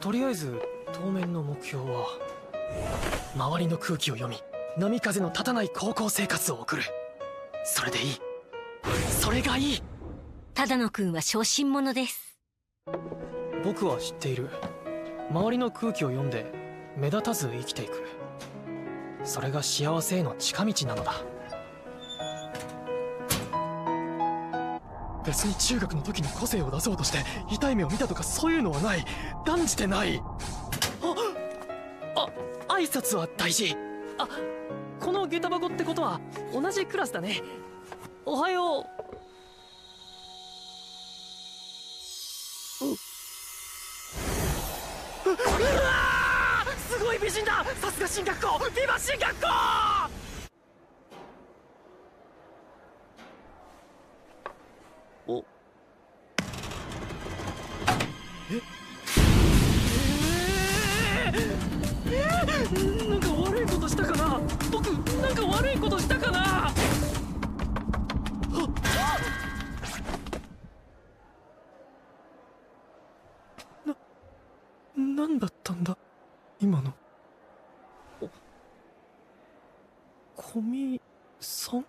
とりあえず当面の目標は周りの空気を読み波風の立たない高校生活を送る。それでいい。それがいい。只野くんは小心者です。僕は知っている。周りの空気を読んで目立たず生きていく。それが幸せへの近道なのだ別に中学の時に個性を出そうとして痛い目を見たとかそういうのはない。断じてない。ああ挨拶は大事。あこの下駄箱ってことは同じクラスだね。おはよう。ううわすごい美人だ。さすが進学校。ビバ進学校！お。え？えー、えー、なんか悪いことしたかな？僕なんか悪いことしたかな？あな何だったんだ？今の。古見さん